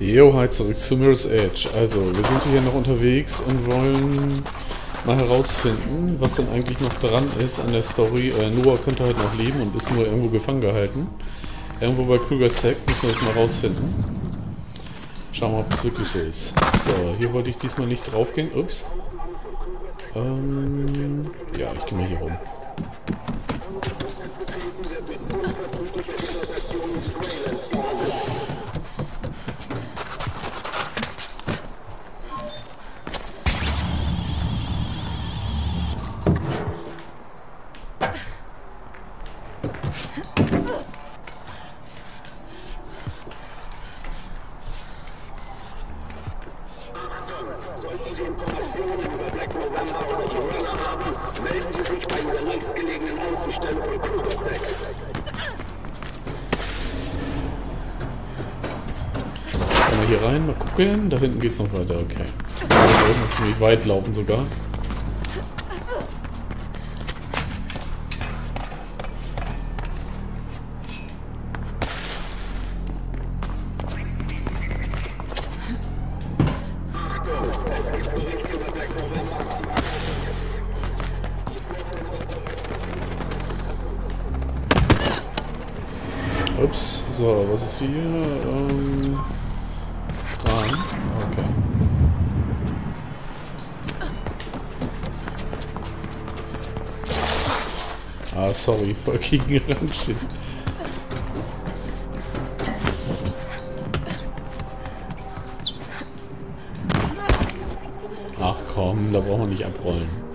Jo, hi zurück zu Mirror's Edge. Also, wir sind hier noch unterwegs und wollen mal herausfinden, was denn eigentlich noch dran ist an der Story. Äh, Noah könnte halt noch leben und ist nur irgendwo gefangen gehalten. Irgendwo bei Kruger Sack müssen wir das mal rausfinden. Schauen wir mal, ob es wirklich so ist. So, hier wollte ich diesmal nicht draufgehen. Ups. Ähm, ja, ich gehe mal hier rum. Hier rein, mal gucken. Da hinten geht es noch weiter, okay. Da noch ziemlich weit laufen sogar. Ups, so, was ist hier? Sorry, voll gegen Randshit. Ach komm, da brauchen wir nicht abrollen.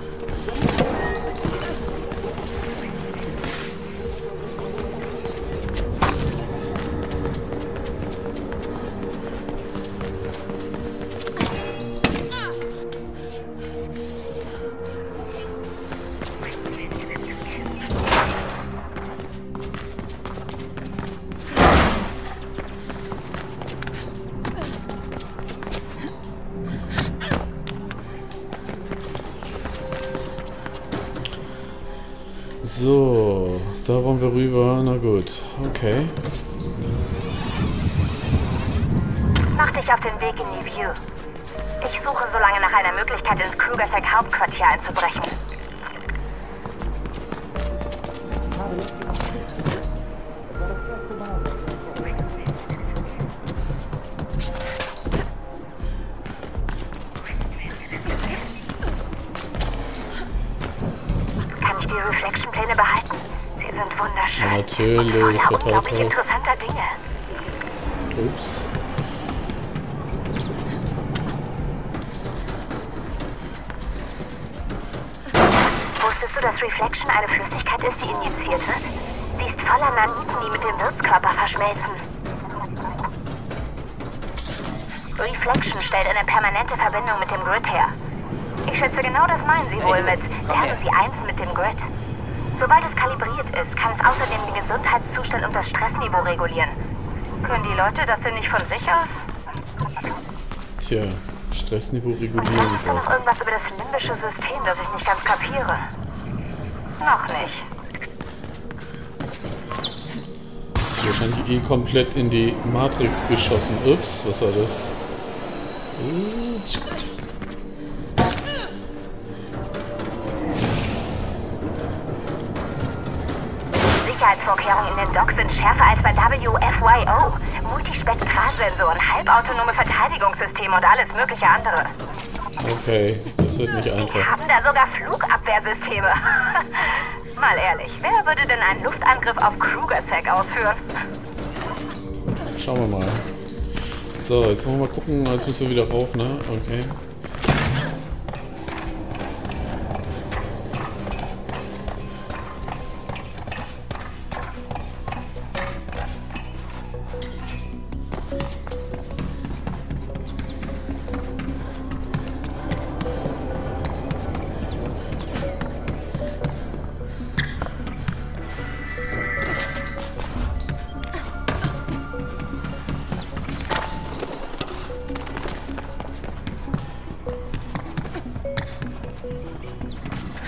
Wir rüber. Na gut, okay. Mach dich auf den Weg in die View. Ich suche so lange nach einer Möglichkeit, ins Krugersec Hauptquartier einzubrechen. Reflection-Pläne behalten? Sind wunderschön. Ja, natürlich, total toll. interessanter Dinge. Ups. Wusstest du, dass Reflection eine Flüssigkeit ist, die injiziert wird? Sie ist voller Naniten, die mit dem Wirtskörper verschmelzen. Reflection stellt eine permanente Verbindung mit dem Grid her. Ich schätze, genau das meinen Sie wohl mit Lernen Sie eins mit dem Grid. Sobald es kalibriert ist, kann es außerdem den Gesundheitszustand und das Stressniveau regulieren. Können die Leute das denn nicht von sich aus? Tja, Stressniveau regulieren. Ich weiß noch irgendwas über das limbische System, das ich nicht ganz kapiere. Noch nicht. Wahrscheinlich eh komplett in die Matrix geschossen. Ups, was war das? Sicherheitsvorkehrungen in den Docks sind schärfer als bei WFYO. Multispektralsensoren, halbautonome Verteidigungssysteme und alles mögliche andere. Okay, das wird nicht einfach. Wir haben da sogar Flugabwehrsysteme. Mal ehrlich, wer würde denn einen Luftangriff auf Krugersec ausführen? Schauen wir mal. So, jetzt wollen wir mal gucken, jetzt müssen wir wieder rauf, ne? Okay.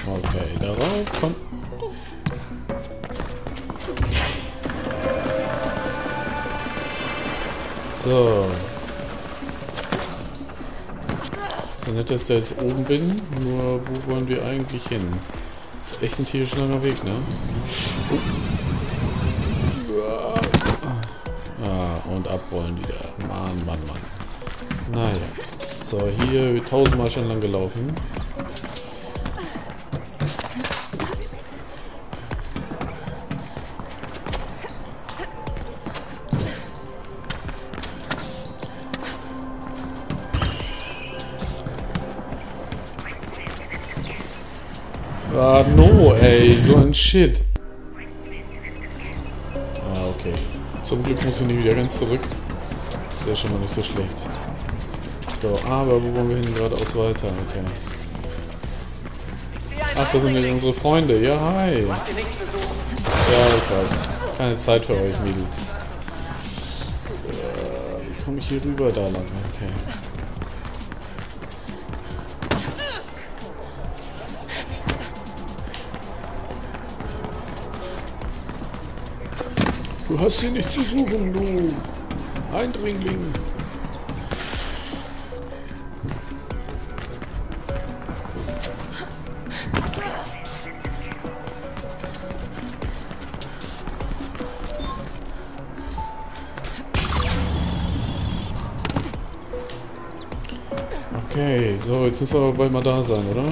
Okay, darauf kommt... So. So nett, dass ich da jetzt oben bin. Nur, wo wollen wir eigentlich hin? Das ist echt ein tierisch langer Weg, ne? Oh. Ah, und abrollen wieder. Mann, Mann, Mann. Naja. So, hier tausendmal schon lang gelaufen. So ein Shit. Ah, okay. Zum Glück muss ich nicht wieder ganz zurück. Ist ja schon mal nicht so schlecht. So, aber wo wollen wir hin? Geradeaus weiter, okay. Ach, das sind ja unsere Freunde. Ja, hi. Ja, ich weiß. Keine Zeit für euch, Mädels. Äh, wie komme ich hier rüber? Da lang, okay. Du hast hier nicht zu suchen, du Eindringling. Okay, so, jetzt müssen wir aber bald mal da sein, oder?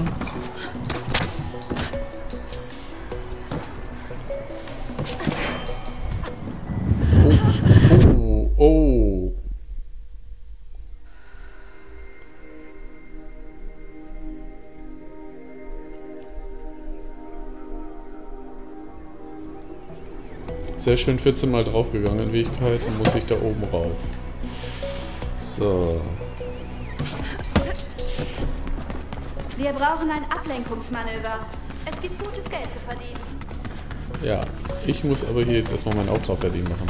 Sehr schön 14 Mal draufgegangen in Wirklichkeit und muss ich da oben rauf. So. Wir brauchen ein Ablenkungsmanöver. Es gibt gutes Geld zu verdienen. Ja, ich muss aber hier jetzt erstmal meinen Auftrag fertig machen.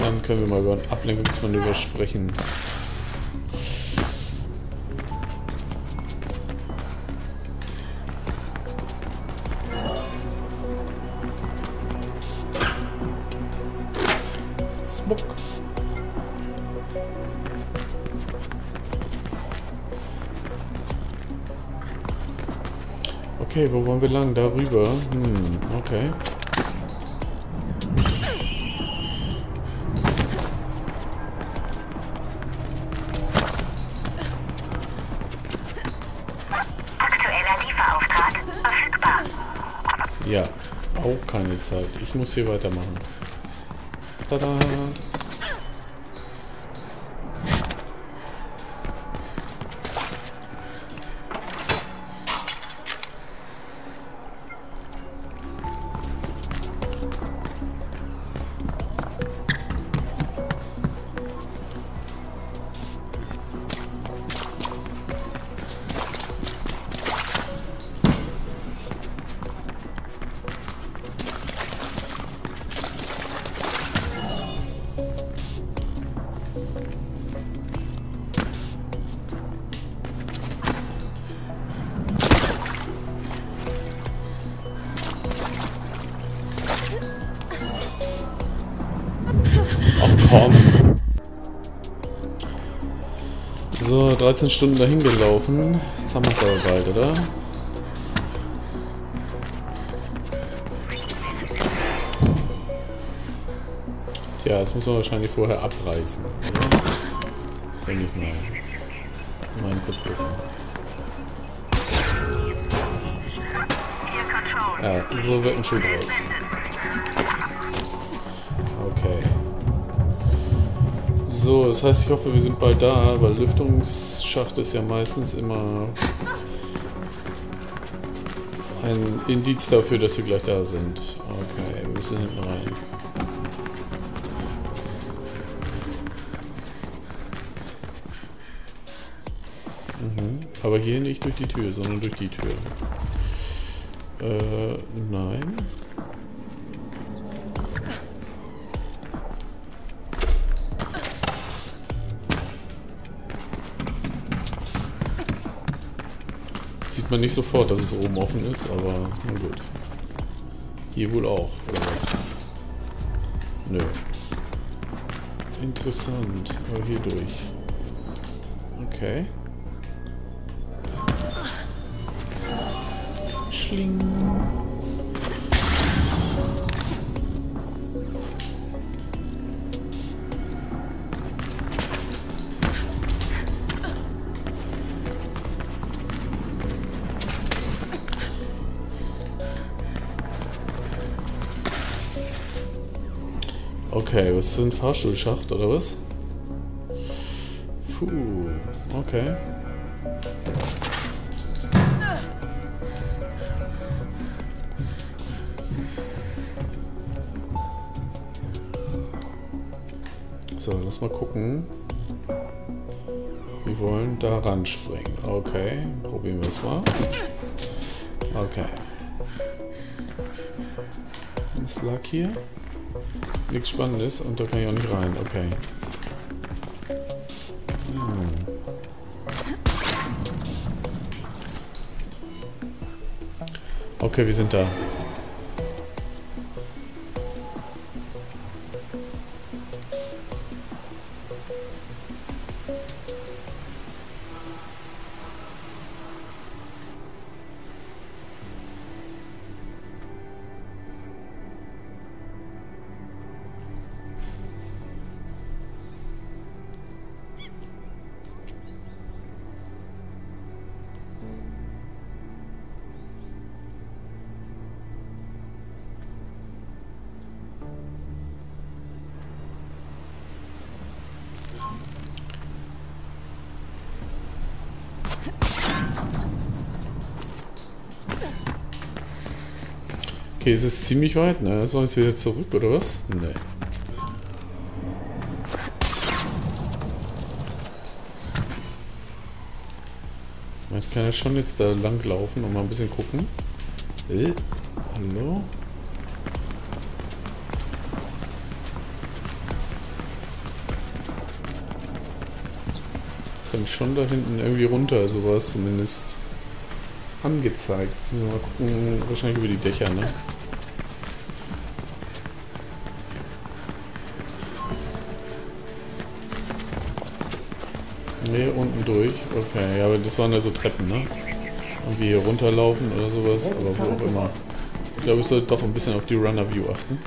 Dann können wir mal über ein Ablenkungsmanöver sprechen. Okay, wo wollen wir lang? Darüber. Hm, okay. Aktueller Lieferauftrag verfügbar. Ja, auch keine Zeit. Ich muss hier weitermachen. Tada! So, 13 Stunden dahin gelaufen. Jetzt haben wir es aber bald, oder? Tja, das muss man wahrscheinlich vorher abreißen. Oder? Denke ich mal. Mal kurz gucken. Ja, so wird ein Schuh draus. Okay. So, das heißt, ich hoffe, wir sind bald da, weil Lüftungsschacht ist ja meistens immer ein Indiz dafür, dass wir gleich da sind. Okay, wir müssen hinten rein. Mhm. Aber hier nicht durch die Tür, sondern durch die Tür. Äh, nein. Sieht man nicht sofort, dass es oben offen ist, aber na gut. Hier wohl auch, oder was? Nö. Interessant. Aber hier durch. Okay. Schling. Okay, was ist ein Fahrstuhlschacht oder was? Puh, okay. So, lass mal gucken. Wir wollen da ran springen. Okay, probieren wir es mal. Okay. Was lag hier? Nichts Spannendes und da kann ich auch nicht rein. Okay. Hm. Okay, wir sind da. Okay, es ist ziemlich weit, ne? Soll es wieder zurück, oder was? Nee. Ich kann ja schon jetzt da lang laufen und mal ein bisschen gucken. Äh, hallo? Kann schon da hinten irgendwie runter, sowas zumindest angezeigt. Jetzt müssen wir mal gucken, wahrscheinlich über die Dächer, ne? Ne, unten durch. Okay, ja, aber das waren ja so Treppen, ne? Wir hier runterlaufen oder sowas, aber wo auch immer. Ich glaube, ich sollte doch ein bisschen auf die Runner View achten.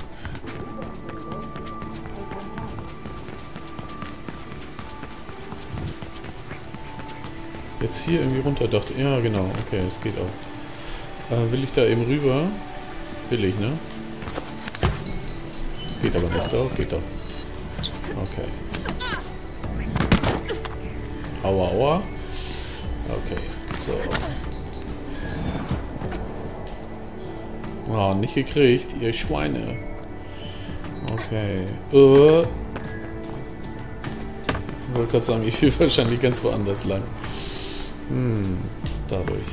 Jetzt hier irgendwie runter dachte. Ja, genau. Okay, es geht auch. Äh, will ich da eben rüber? Will ich, ne? Geht aber nicht doch. Geht doch. Okay. Aua, aua. Okay, so. Oh, nicht gekriegt, ihr Schweine. Okay. Äh. Ich wollte gerade sagen, ich will wahrscheinlich ganz woanders lang. Hm, dadurch.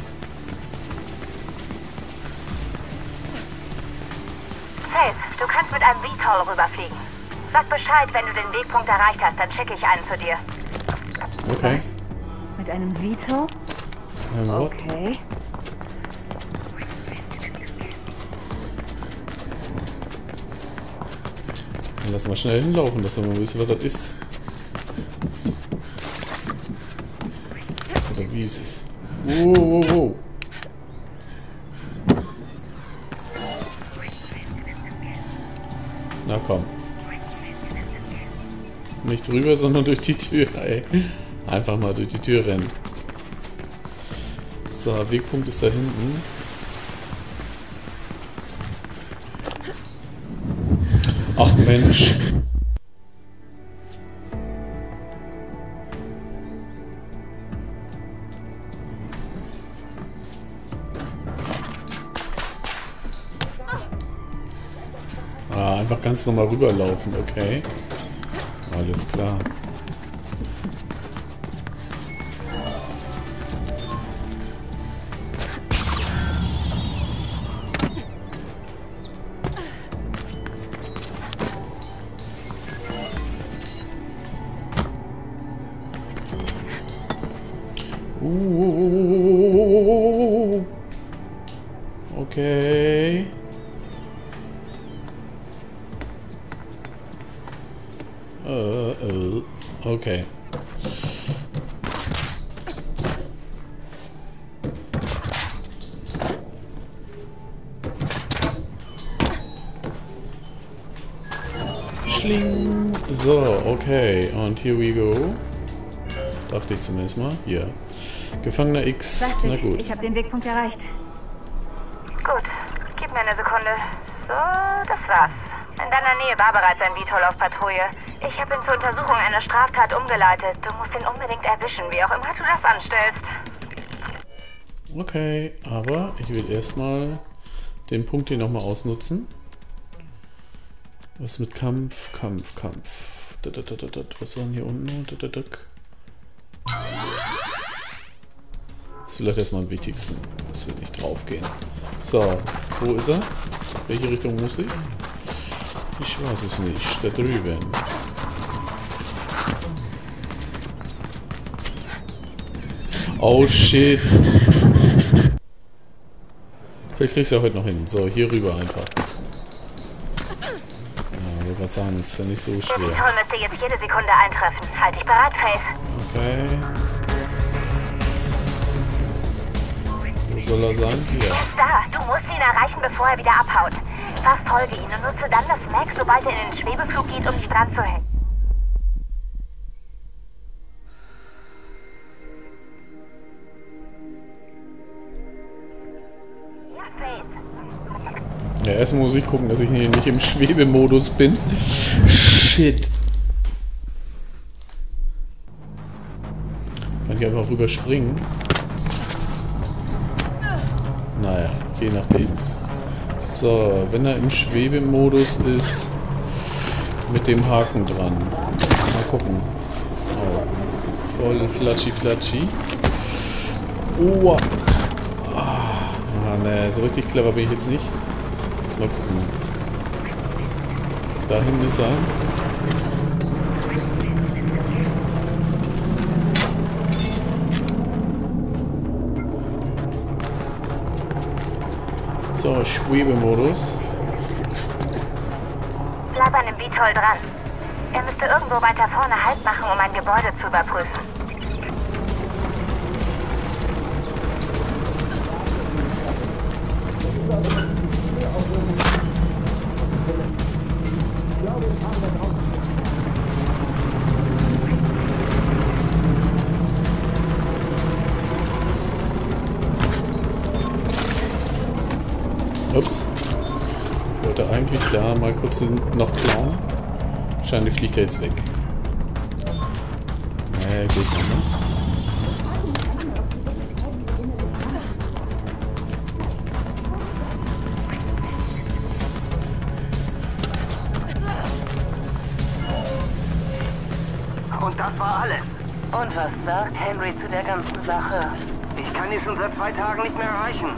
Faith, du kannst mit einem VTOL rüberfliegen. Sag Bescheid, wenn du den Wegpunkt erreicht hast, dann schicke ich einen zu dir. Mit einem Vito? What? Okay. Dann lass mal schnell hinlaufen, dass wir mal wissen, was das ist. Oder wie ist es? Wow, wow, wow. Na komm. Nicht drüber, sondern durch die Tür, ey. Einfach mal durch die Tür rennen. So, Wegpunkt ist da hinten. Ach Mensch. Ah, einfach ganz normal rüberlaufen, okay. Alles klar. Uh, okay. Äh, äh, okay. Okay. Und here we go. Dachte ich zumindest mal. Hier. Gefangener X. Na gut. Ich habe den Wegpunkt erreicht. Gut, gib mir eine Sekunde. So, das war's. In deiner Nähe war bereits ein Vitol auf Patrouille. Ich habe ihn zur Untersuchung einer Straftat umgeleitet. Du musst ihn unbedingt erwischen, wie auch immer du das anstellst. Okay, aber ich will erstmal den Punkt hier nochmal ausnutzen. Was mit Kampf, Kampf, Kampf. Was war denn hier unten? Da, da, da. Das ist vielleicht erstmal am wichtigsten, dass wir nicht draufgehen. So, wo ist er? Welche Richtung muss ich? Ich weiß es nicht. Da drüben. Oh shit. Vielleicht kriegst du ja heute noch hin. So, hier rüber einfach. Gerade sagen, ist ja nicht so schwer. Vitol müsste jetzt jede Sekunde eintreffen. Halt dich bereit, Faith. Okay. Wo soll er sein? Hier. Er ist da. Du musst ihn erreichen, bevor er wieder abhaut. Verfolge ihn und nutze dann das Mac, sobald er in den Schwebeflug geht, um dich dran zu hängen. Ja, erstmal muss ich gucken, dass ich hier nicht im Schwebemodus bin. Shit. Kann ich einfach rüberspringen? Naja, je nachdem. So, wenn er im Schwebemodus ist, mit dem Haken dran. Mal gucken. Oh, voll flatschi flatschi. Oh. Ah, ne, so richtig clever bin ich jetzt nicht. Mal gucken. Dahin ist er. So, Schwebemodus. Bleib an dem Vitol dran. Er müsste irgendwo weiter vorne Halt machen, um ein Gebäude zu überprüfen. Kurz den noch klauen. Wahrscheinlich fliegt er jetzt weg. Nee, geht nicht, ne? Und das war alles. Und was sagt Henry zu der ganzen Sache? Ich kann ihn schon seit zwei Tagen nicht mehr erreichen.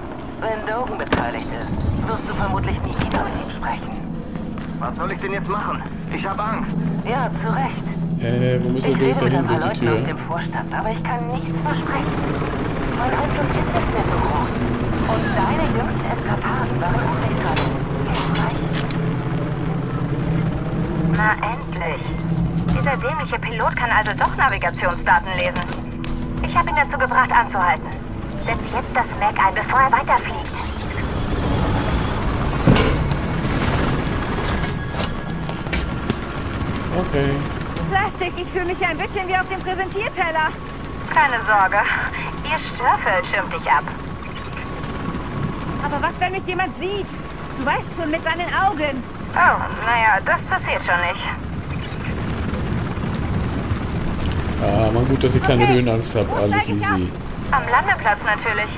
Wenn Dogan beteiligt ist, wirst du vermutlich Was soll ich denn jetzt machen? Ich habe Angst. Ja, zu Recht. Äh, wo müssen Ich wir durch? rede mit Da ein hinten paar durch die Leuten aus Tür. dem Vorstand, aber ich kann nichts versprechen. Mein Einfluss ist nicht mehr so groß. Und deine jüngsten Eskapaden waren auch nicht gerade hilfreich. Na endlich. Dieser dämliche Pilot kann also doch Navigationsdaten lesen. Ich habe ihn dazu gebracht, anzuhalten. Setz jetzt das Mac ein, bevor er weiterfliegt. Okay. Plastik, ich fühle mich ein bisschen wie auf dem Präsentierteller. Keine Sorge. Ihr Störfeld schirmt dich ab. Aber was, wenn mich jemand sieht? Du weißt schon, mit seinen Augen. Oh, naja, das passiert schon nicht. Ah, man gut, dass ich keine Okay. Höhenangst habe. Alles ab? easy. Am Landeplatz natürlich.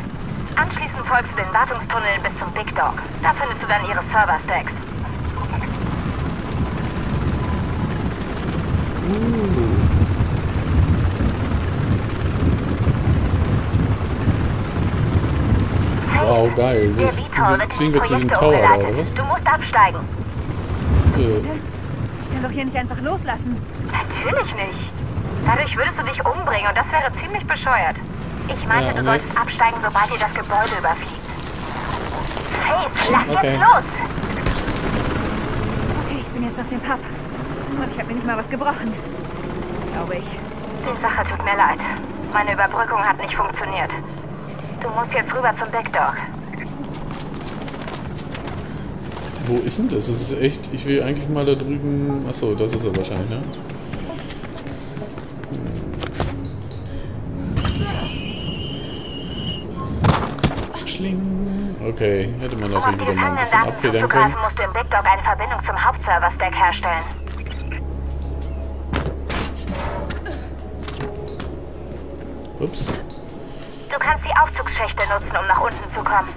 Anschließend folgst du den Wartungstunnel bis zum Big Dog. Da findest du dann ihre Server-Stacks. Wow, geil. Wir fliegen wir zu diesem Tower da, oder was? Du musst absteigen. Äh, Ich kann doch hier nicht einfach loslassen. Natürlich nicht. Dadurch würdest du dich umbringen und das wäre ziemlich bescheuert. Ich meinte, Ja, du sollst jetzt? absteigen, sobald ihr das Gebäude überfliegt. Faith, lass Okay. jetzt los! Okay, ich bin jetzt auf dem Pub. Und ich habe mir nicht mal was gebrochen. Glaube ich. Die Sache tut mir leid. Meine Überbrückung hat nicht funktioniert. Du musst jetzt rüber zum Backdoor. Wo ist denn das? Das ist echt... Ich will eigentlich mal da drüben... Achso, das ist er wahrscheinlich, ne? Hm. Schling. Okay, hätte man auf natürlich wieder mal ein bisschen Daten abfedern können. musst du im Backdoor eine Verbindung zum Hauptserver-Stack herstellen. Ups. Du kannst die Aufzugsschächte nutzen, um nach unten zu kommen.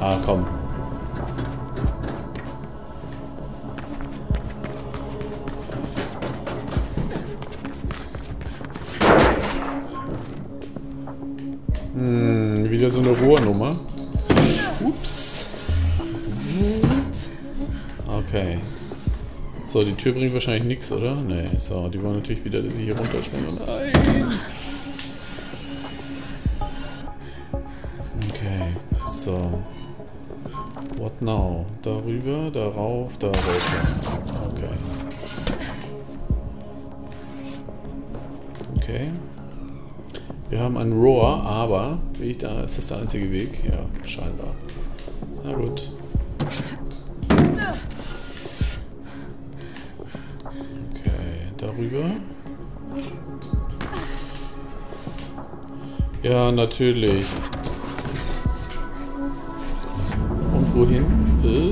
Ah, komm. So, die Tür bringt wahrscheinlich nichts, oder? Nee, so, die wollen natürlich wieder, dass ich hier runterspringe. Nein! Okay, so. What now? Darüber, darauf, da runter. Okay. Okay. Wir haben ein Roar, aber wie ich da, ist das der einzige Weg? Ja, scheinbar. Darüber. Ja, natürlich. Und wohin? Äh,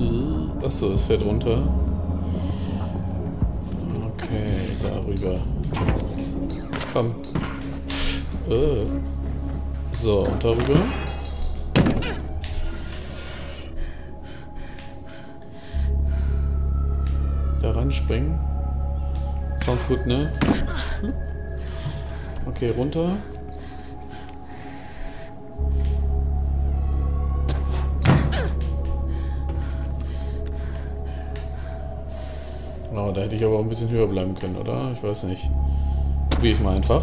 äh, achso, es fährt runter. Okay, darüber. Komm. Äh. So, und darüber? Da ranspringen. Gut, ne? Okay, runter. Oh, da hätte ich aber auch ein bisschen höher bleiben können, oder? Ich weiß nicht. Probiere ich mal einfach.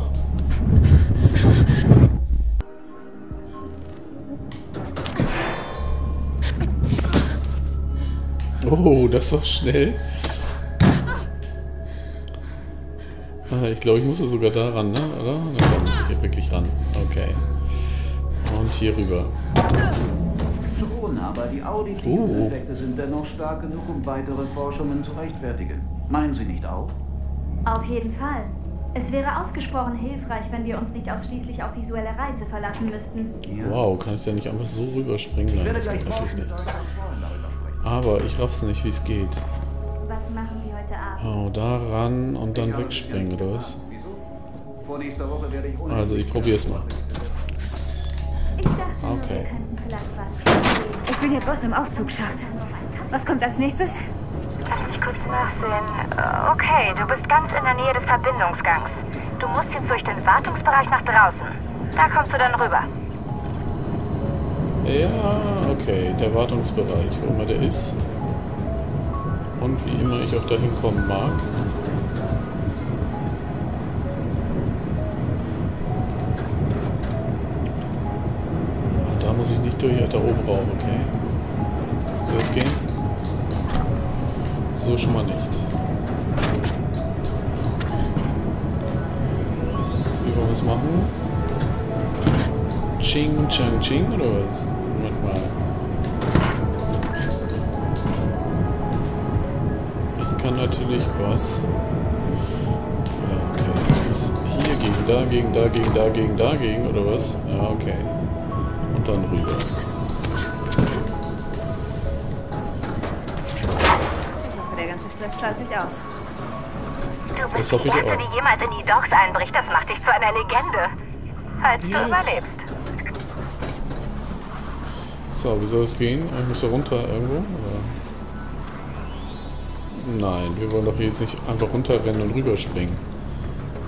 Oh, das war schnell. Ich glaube, ich musste sogar da ran, ne? Oder? Da muss ich ja wirklich ran. Okay. Und hier rüber. Schon, aber die auditiven Oh. Effekte sind dennoch stark genug, um weitere Forschungen zu rechtfertigen. Meinen Sie nicht auch? Auf jeden Fall. Es wäre ausgesprochen hilfreich, wenn wir uns nicht ausschließlich auf visuelle Reize verlassen müssten. Wow, kann ich da nicht einfach so rüberspringen? Ich Nein, das geht natürlich nicht. Aber ich raff's nicht, wie es geht. Oh, da ran und dann wegspringen, oder was? geplant. Wieso? Vor nächster Woche werde ich ohne- Also, ich probier's mal. Ich dachte, nur, Okay. wir könnten vielleicht was. Ich bin jetzt unten im Aufzugsschacht. Was kommt als nächstes? Lass mich kurz nachsehen. Äh, Okay, du bist ganz in der Nähe des Verbindungsgangs. Du musst jetzt durch den Wartungsbereich nach draußen. Da kommst du dann rüber. Ja, okay, der Wartungsbereich, wo immer der ist. Und wie immer ich auch dahin kommen mag. Da muss ich nicht durch, da oben rauf, okay. Soll es gehen? So schon mal nicht. Wie wollen wir es machen? Ching, Chang, Ching oder was? Ich kann natürlich was. Ja, okay. Muss hier gegen, da, gegen, da, gegen, da, gegen, da, gegen oder was? Ja, okay. Und dann rüber. Der ganze Stress zahlt sich aus. Du Das bist hoffe die ich Erste, auch. die jemals in die Docks einbricht. Das macht dich zu einer Legende. Falls du Yes. überlebst. So, wie soll es gehen? Ich muss da runter irgendwo? Oder? Nein, wir wollen doch jetzt nicht einfach runterrennen und rüberspringen.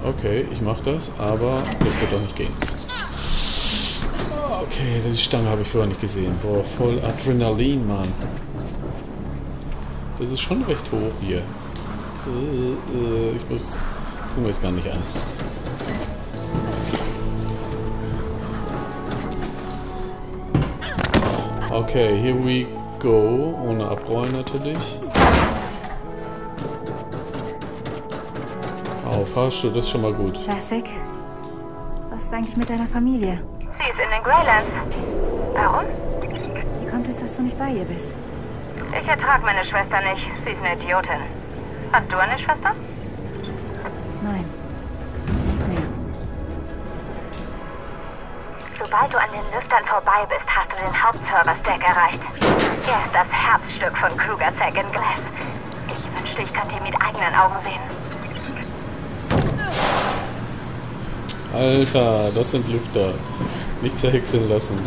Okay, ich mach das, aber das wird doch nicht gehen. Okay, die Stange habe ich vorher nicht gesehen. Boah, voll Adrenalin, Mann. Das ist schon recht hoch hier. Äh, äh, ich muss... Gucken wir es gar nicht an. Okay, here we go. Ohne Abrollen natürlich. Fahrstuhl, das ist schon mal gut. Plastic? Was ist eigentlich mit deiner Familie? Sie ist in den Greylands. Warum? Wie kommt es, dass du nicht bei ihr bist? Ich ertrag meine Schwester nicht. Sie ist eine Idiotin. Hast du eine Schwester? Nein. Nicht mehr. Sobald du an den Lüftern vorbei bist, hast du den Hauptserver-Stack erreicht. Er ist das Herzstück von Kruger Second Glass. Ich wünschte, ich könnte ihn mit eigenen Augen sehen. Alter, das sind Lüfter. Nicht zerhäckseln lassen.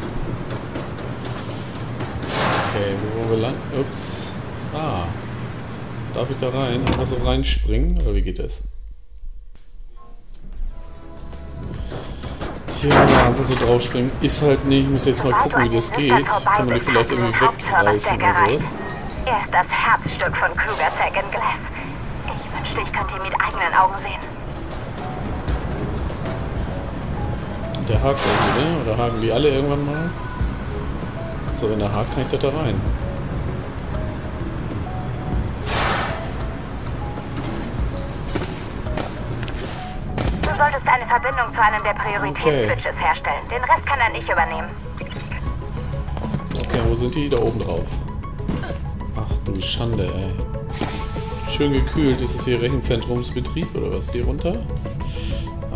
Okay, wo wollen wir lang? Ups. Ah. Darf ich da rein? Einfach so reinspringen? Oder wie geht das? Tja, einfach so draufspringen ist halt nicht. Ich muss jetzt mal gucken, wie das geht. Kann man die vielleicht irgendwie wegreißen oder sowas? Er ist das Herzstück von Kruger Second Glass. Ich wünschte, ich könnte ihn mit eigenen Augen sehen. Der hakt irgendwie, ne? Oder haken die alle irgendwann mal? So, wenn der hakt, kann ich da rein. Du solltest eine Verbindung zu einem der Prioritätsswitches okay. herstellen. Den Rest kann dann ich übernehmen. Okay, wo sind die? Da oben drauf. Ach du Schande, ey. Schön gekühlt. Ist es hier Rechenzentrumsbetrieb oder was? Hier runter?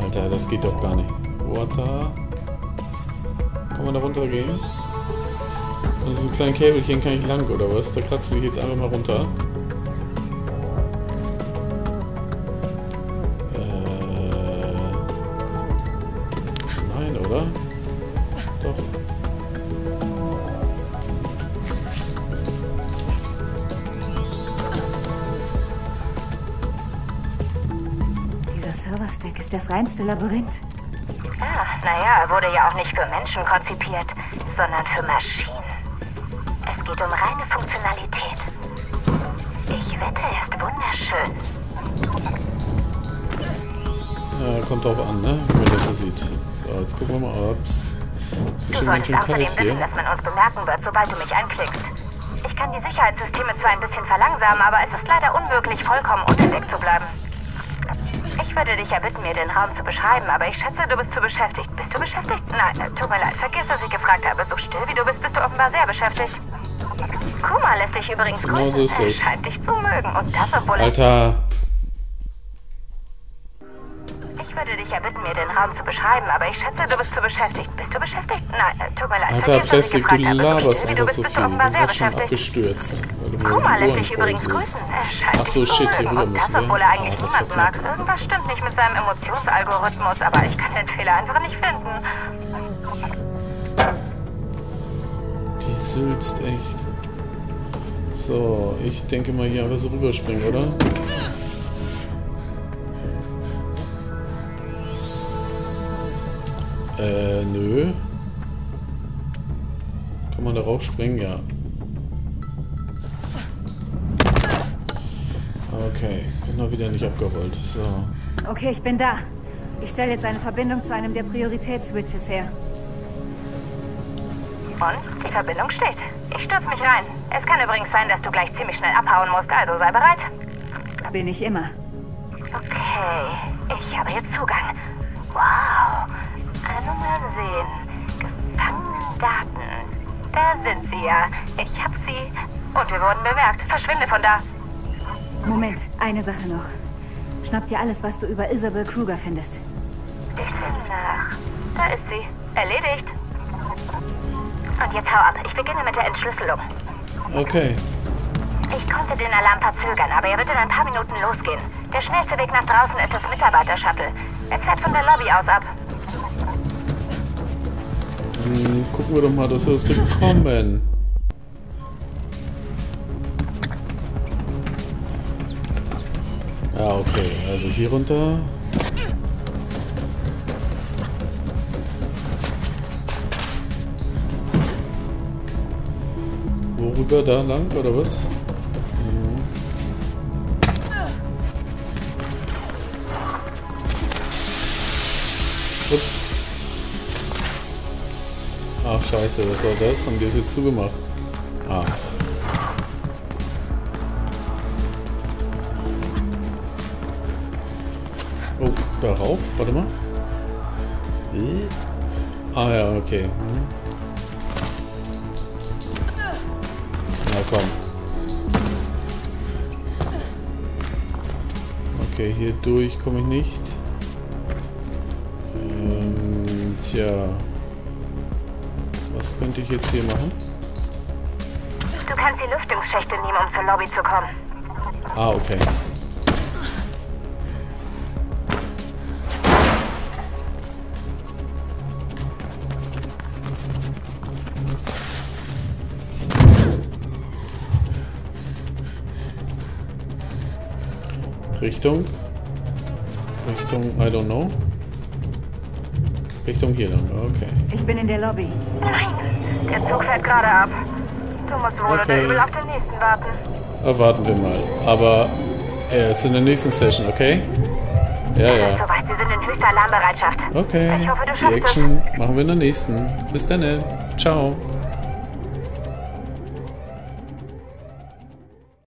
Alter, das geht doch gar nicht. Water. Kann man da runtergehen? An einem kleinen Käbelchen kann ich lang, oder was? Da kratzen ich jetzt einfach mal runter. Äh. Nein, oder? Doch. Dieser Server-Stack ist das reinste Labyrinth. Ja, naja, er wurde ja auch nicht für Menschen konzipiert, sondern für Maschinen. Es geht um reine Funktionalität. Ich wette, er ist wunderschön. Ja, kommt drauf an, ne? Wie man das so sieht. So, jetzt gucken wir mal, ob's... Ist bestimmt ganz schön kalt wissen, dass man uns bemerken wird, sobald du mich anklickst. Ich kann die Sicherheitssysteme zwar ein bisschen verlangsamen, aber es ist leider unmöglich, vollkommen unentdeckt zu bleiben. Ich würde dich ja bitten, mir den Raum zu beschreiben, aber ich schätze, du bist zu beschäftigt. Bist du beschäftigt? Nein, äh, tut mir leid. Vergiss, dass ich gefragt habe. So still wie du bist, bist du offenbar sehr beschäftigt. Kuma lässt dich übrigens genau so ist es. scheint dich zu mögen. Und das, obwohl Alter, würde dich ja bitten, mir den Raum zu beschreiben, aber ich schätze, du bist zu beschäftigt. Bist du beschäftigt? Nein, äh, tut mir leid. Alter, Plastik, du laberst einfach zu viel. du warst schon abgestürzt. Kuma lässt dich übrigens grüßen. Scheint Ach so, dich zu shit, hier rüber müssen wir. obwohl er eigentlich Ah, niemand mag. Irgendwas stimmt nicht mit seinem Emotionsalgorithmus, aber ich kann den Fehler einfach nicht finden. Die sülzt echt. So, ich denke mal hier einfach so rüberspringen, oder? Äh, nö. Kann man darauf springen? Ja. Okay, bin noch wieder nicht abgerollt. So. Okay, ich bin da. Ich stelle jetzt eine Verbindung zu einem der Prioritätsswitches her. Und? Die Verbindung steht. Ich stürze mich rein. Es kann übrigens sein, dass du gleich ziemlich schnell abhauen musst, also sei bereit. Bin ich immer. Okay, ich habe jetzt Zugang. Da sind sie ja. Ich hab sie. Und wir wurden bemerkt. Verschwinde von da. Moment, eine Sache noch. Schnapp dir alles, was du über Isabel Kruger findest. Ich bin nach. Da ist sie. Erledigt. Und jetzt hau ab. Ich beginne mit der Entschlüsselung. Okay. Ich konnte den Alarm verzögern, aber er wird in ein paar Minuten losgehen. Der schnellste Weg nach draußen ist das Mitarbeiter-Shuttle. Er fährt von der Lobby aus ab. Dann gucken wir doch mal, dass wir das bekommen. Ja, okay. Also hier runter. Worüber? Da lang, oder was? Mhm. Ups. Ach scheiße, was war das? Haben die es jetzt zugemacht? Ah. Oh, darauf? Warte mal. Äh? Ah ja, okay. Na komm. Okay, hier durch komme ich nicht. Ähm, tja. Was könnte ich jetzt hier machen? Du kannst die Lüftungsschächte nehmen, um zur Lobby zu kommen. Ah, okay. Richtung? Richtung, I don't know. Richtung hier lang, okay. Ich bin in der Lobby. Nein, der Zug fährt gerade ab. Du musst wohl Okay. oder übel auf den nächsten warten. Erwarten wir mal. Aber er ist in der nächsten Session, okay? Ja, ja. Soweit, wir sind in höchster Alarmbereitschaft. Okay. Ich hoffe, du Die schaffst es. Action machen wir in der nächsten. Bis dann. Ciao.